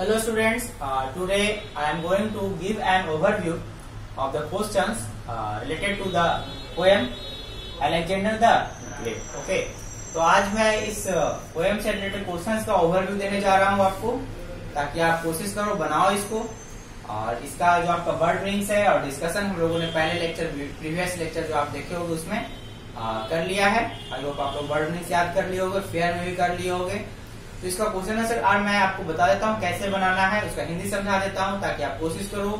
Hello students, uh, today I am going to give an overview of the questions uh, related to the poem Alexander the तो आज मैं इस poem uh, से related questions का overview देने जा रहा हूँ आपको ताकि आप कोशिश करो बनाओ इसको। और इसका जो आपका वर्ड रिंग्स है और डिस्कशन हम लोगों ने पहले लेक्चर प्रीवियस लेक्चर जो आप देखे होंगे उसमें आ, uh, कर लिया है। आई होप आप लोग वर्ड रिंग्स याद कर लिए होंगे फेयर में भी कर लिए होंगे। तो इसका क्वेश्चन आंसर आज मैं आपको बता देता हूँ कैसे बनाना है, उसका हिंदी समझा देता हूँ ताकि आप कोशिश करो,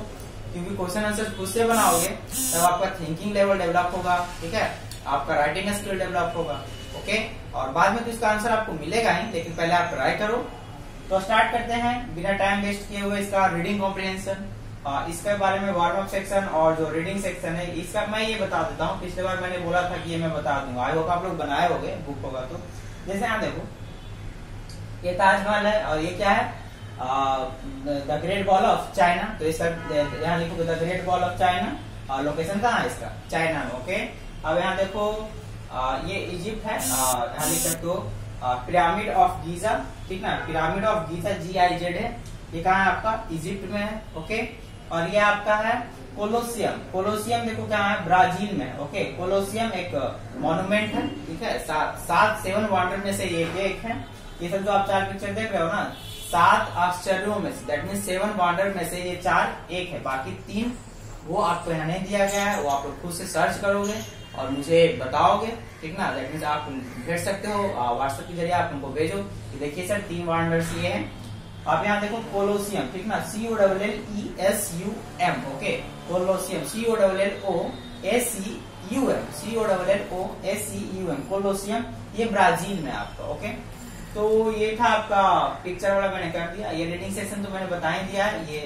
क्योंकि क्वेश्चन आंसर खुद से बनाओगे, तब आपका थिंकिंग लेवल डेवलप होगा, ठीक है? आपका राइटिंग स्किल डेवलप होगा ओके और बाद में तो इसका आंसर आपको मिलेगा ही, लेकिन पहले आप ट्राई करो। तो स्टार्ट करते हैं, बिना टाइम वेस्ट किए हुए इसका रीडिंग कॉम्प्रिहेंशन इसके बारे में वार्म अप सेक्शन और जो रीडिंग सेक्शन है, इसका मैं ये बता देता हूँ, पिछले बार मैंने बोला था कि ये मैं बता दूँगा। आई होप आप लोग बनाए होगे बुक होगा तो। जैसे यहाँ देखो ये ताजमहल है और ये क्या है? The great wall of China. तो इसका यहाँ लिखो the great wall of China. और लोकेशन कहाँ है इसका? चाइना में ओके? अब यहाँ देखो आ, ये इजिप्ट है। यहाँ लिख सकते हो पिरामिड ऑफ़ गीजा ठीक ना? Pyramid of Giza G I Z है ये कहा है आपका? इजिप्ट में है ओके? और ये आपका है कोलोसियम। कोलोसियम देखो क्या है, ब्राज़ील में ओके कोलोसियम एक मॉन्यूमेंट है, ठीक है? सात, सेवन वंडर में से ये एक है। ये सब जो आप चार पिक्चर देख रहे हो ना, सात आश्चर्यों में say that mean seven wonder में से ये चार एक है, बाकी तीन वो आपको यहाँ नहीं दिया गया है, वो आप लोग खुद से सर्च करोगे और मुझे बताओगे, ठीक ना? दैट मीन आप भेज सकते हो व्हाट्सएप के ज़रिए आप उनको भेजो। कि देखिए सर, तीन वंडर्स ये हैं। आप यहाँ देखो कोलोसियम, ठीक ना? C O double L E S U M okay Colosseum C O double L O S U M C O double L O S U M Colosseum, ये ब्राज़ील में आपका ओके तो ये था आपका पिक्चर वाला मैंने कर दिया, ये रीडिंग सेशन तो मैंने बता ही दिया, ये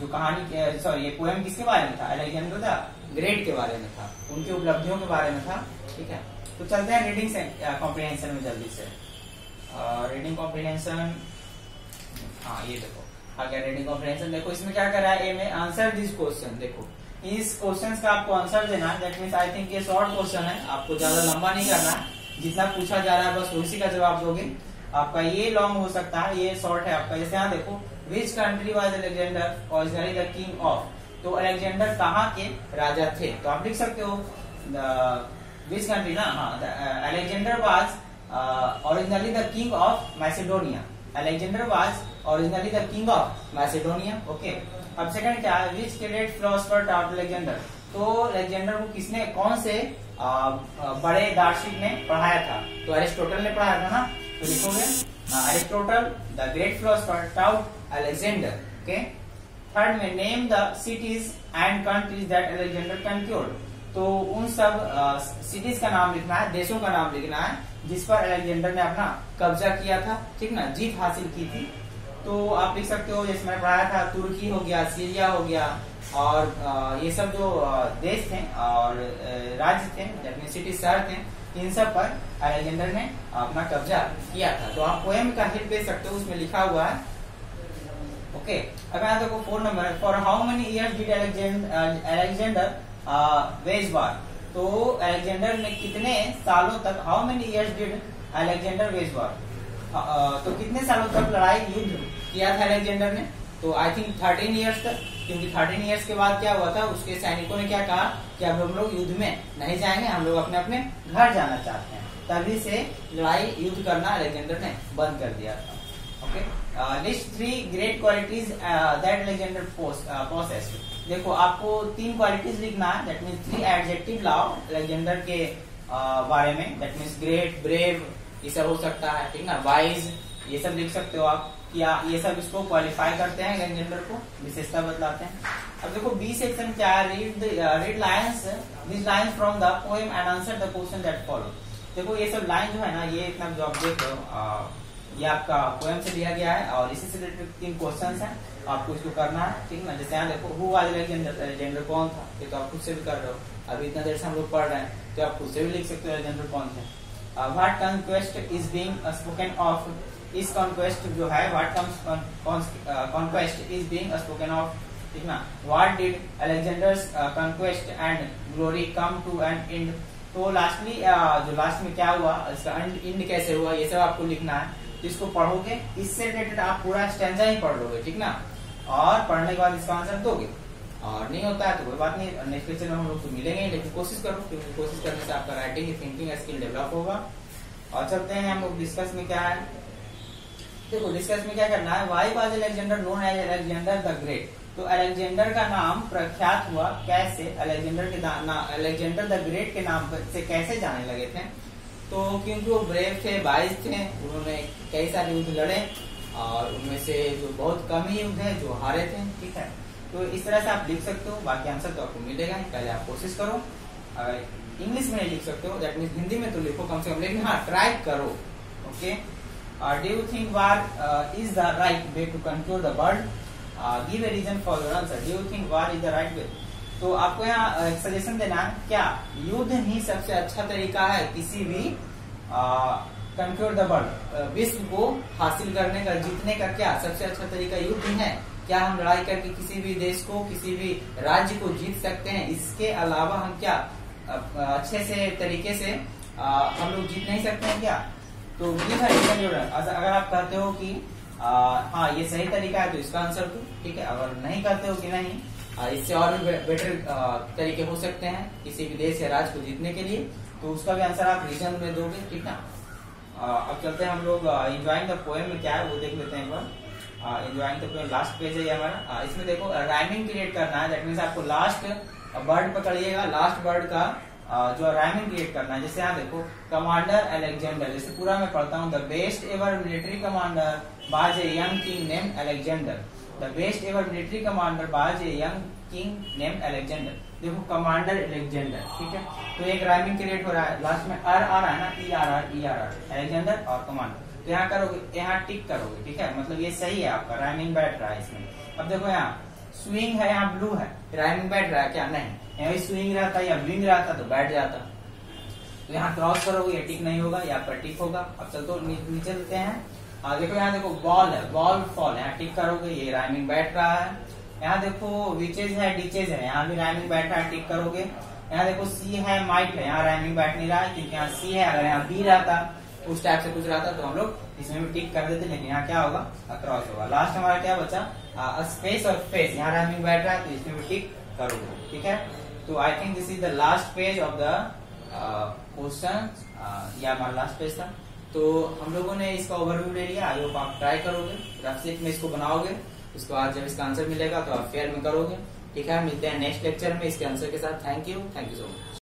जो कहानी सॉरी ये पोएम किसके बारे में था? अलेक्जेंडर द ग्रेट के बारे में था, उनकी उपलब्धियों के बारे में था, ठीक है? तो चलते हैं रीडिंग कॉम्प्रिहेंशन में जल्दी से। रीडिंग कॉम्प्रिहेंशन हाँ ये देखो। देखो? इसमें क्या करा है? ए में आंसर दिस क्वेश्चन देखो। इस क्वेश्चन का आपको आंसर देना दैट मीन आई थिंक ये शॉर्ट क्वेश्चन है। आपको ज़्यादा लंबा नहीं करना। जितना पूछा जा रहा है, बस उसी का जवाब दोगे। आपका ये लॉन्ग हो सकता है। ये शॉर्ट है आपका। जैसे यहाँ देखो which country was Alexander originally the king of तो अलेक्जेंडर कहाँ के राजा थे? तो आप लिख सकते हो विच कंट्री ना? हाँ Alexander was originally the king of Macedonia Alexander was originally the king of Macedonia okay अब सेकंड क्या है? Which great philosopher taught Alexander तो अलेक्जेंडर को किसने कौन से आ, बड़े दार्शनिक ने पढ़ाया था? तो अरिस्टोटल ने पढ़ाया था ना? तो लिखोगे? Aristotle the great philosopher taught Alexander okay third में name the cities and countries that Alexander conquered तो उन सब सिटीज़ का नाम लिखना है, देशों का नाम लिखना है, जिस पर अलेक्जेंडर ने अपना कब्जा किया था, ठीक ना? जीत हासिल की थी। तो आप लिख सकते हो, जैसे मैंने पढ़ाया था, तुर्की हो गया, सीरिया हो गया, और ये सब जो देश थे, और राज्य थे सिटी शहर थे, इन सब पर अलेक्जेंडर ने अपना कब्जा किया था। तो आप पोएम का हिट दे सकते हो, उसमें लिखा हुआ है। ओके यहाँ देखो four number for how many years did Alexander wage war तो अलेक्जेंडर ने कितने सालों तक how many years did Alexander wage war तो कितने सालों तक लड़ाई युद्ध किया था अलेक्जेंडर ने? तो आई थिंक थर्टीन ईयर्स तक। क्योंकि थर्टीन ईयर्स के बाद क्या हुआ था, उसके सैनिकों ने क्या कहा कि अब हम लोग युद्ध में नहीं जाएँगे, हम लोग अपने अपने घर जाना चाहते हैं। तभी से लड़ाई युद्ध करना अलेक्जेंडर ने बंद कर दिया था। Okay list three great qualities that Alexander possess देखो आपको तीन क्वालिटीज लिखना है दैट मीन थ्री एडजेक्टिव लाओ अलेक्जेंडर के uh, बारे में दैट मीन्स ग्रेट ब्रेव ये सब हो सकता है ठीक ना? वाइज ये सब लिख सकते हो आप या ये सब इसको क्वालिफाई करते हैं अलेक्जेंडर को विशेषता बतलाते हैं। अब देखो बी सेक्शन क्या है? Read read lines this lines from the poem and answer the question that follow देखो ये सब लाइन जो है ना ये इतना जो रहे हो ये आपका पोएम से लिया गया है और इसी से रिलेटेड तीन क्वेश्चन है। आपको इसको करना है ठीक ना? जैसे यहाँ देखो हु आज जेंडर कौन था? ये तो आप खुद से भी कर रहे हो। अभी इतना देर से हम लोग पढ़ रहे हैं तो आप खुद से भी लिख सकते हो जेंडर कौन थे what conquest is being spoken of इस कॉन्क्वेस्ट जो है what conquest is being spoken of ठीक ना? What did Alexander's conquest and glory come to an end तो लास्टली uh, जो लास्ट में क्या हुआ इसका एंड कैसे हुआ ये सब आपको लिखना है। इसको पढ़ोगे? इससे रिलेटेड आप पूरा स्टेंजा ही पढ़ लोगे, ठीक ना? और पढ़ने के बाद इसका आंसर दोगे। और नहीं होता है तो कोई बात नहीं नेक्स्ट लेक्चर में हम लोग तो मिलेंगे लेकिन कोशिश करो, क्योंकि कोशिश करने से आपका राइटिंग थिंकिंग स्किल डेवलप होगा। और चलते हैं हम लोग डिस्कस में क्या है। देखो डिस्कस में क्या करना है? Why was Alexander known as Alexander the great तो अलेक्जेंडर का नाम प्रख्यात हुआ कैसे? अलेक्जेंडर के अलेक्जेंडर द ग्रेट के नाम से कैसे जाने लगे थे? तो क्योंकि वो ब्रेव थे बाइस थे, उन्होंने कई सारे युद्ध लड़े और उनमें से जो बहुत कम ही युद्ध है, जो हारे थे, ठीक है। तो इस तरह से आप लिख सकते हो, बाकी आंसर तो आपको मिलेगा, पहले आप कोशिश करो। अगर इंग्लिश में लिख सकते हो दैट मीन हिंदी में तो लिखो कम से कम, लेकिन हाँ ट्राई करो okay do you think war is the right way to control the bird give a reason for your answer do you think war is the right way तो आपको यहाँ सजेशन देना है, क्या युद्ध ही सबसे अच्छा तरीका है किसी भी कंट्रोल द वर्ल्ड विश्व को हासिल करने का, जीतने का क्या सबसे अच्छा तरीका युद्ध है? क्या हम लड़ाई करके किसी भी देश को, किसी भी राज्य को जीत सकते हैं? इसके अलावा हम क्या अच्छे से तरीके से हम लोग जीत नहीं सकते हैं क्या? तो ये था अगर आप कहते हो कि हाँ ये सही तरीका है तो इसका आंसर दो, ठीक है? अगर नहीं कहते हो कि नहीं इससे और भी बेटर तरीके हो सकते हैं किसी भी देश या राज्य को जीतने के लिए। तो उसका भी आंसर आप रीजन में दोगे, ठीक ना? अब चलते हैं हम लोग इंजॉइंग द पोएम में क्या है वो देख लेते हैं एक बार। Enjoying the poem last page है हमारा। इसमें देखो राइमिंग क्रिएट करना है दैट मीन्स आपको लास्ट वर्ड पकड़िएगा लास्ट वर्ड का जो राइमिंग क्रिएट करना है। जैसे यहाँ देखो कमांडर अलेक्जेंडर जैसे पूरा मैं पढ़ता हूँ the best ever military commander was a young king name Alexander the best ever military commander was a young king name Alexander देखो कमांडर अलेक्जेंडर ठीक है? तो एक राइमिंग क्रिएट हो रहा है। लास्ट में आर आ रहा है ना? E R R E R R Alexander और कमांडर तो यहाँ करोगे, यहाँ टिक करोगे, ठीक है? मतलब ये सही है आपका राइमिंग बैठ रहा है इसमें। अब देखो यहाँ स्विंग है, यहाँ ब्लू है। राइमिंग बैठ रहा है क्या? नहीं। यहाँ स्विंग रहता, या विंग रहता तो बैठ जाता। तो यहाँ क्रॉस करोगे, ये टिक नहीं होगा, यहाँ पर टिक होगा। अब चल तो नीचे चलते हैं। हाँ देखो यहाँ देखो बॉल है बॉल फॉल यहाँ टिक करोगे, ये राइमिंग बैठ रहा है। यहाँ देखो विचेज है डिचेज है। यहाँ भी राइमिंग बैठ रहा है, टिक करोगे। यहाँ देखो सी है माइट है। यहाँ राइमिंग बैठ नहीं रहा है क्योंकि यहाँ सी है, अगर यहाँ बी रहता, उस टाइप से कुछ रहता तो हम लोग इसमें भी टिक कर देते, लेकिन यहाँ क्या होगा क्रॉस होगा। लास्ट हमारा क्या बचा? स्पेस और फेस यहाँ राइमिंग बैठ रहा है तो इसमें भी टिक करोगे, ठीक है? तो I think this is the last page of the question या हमारा लास्ट पेज था। तो हम लोगों ने इसका ओवरव्यू ले लिया। आई होप आप ट्राई करोगे। रफ में इसको बनाओगे। उसके बाद जब इसका आंसर मिलेगा तो आप फेयर में करोगे। ठीक है, मिलते हैं नेक्स्ट लेक्चर में इसके आंसर के साथ। Thank you thank you so much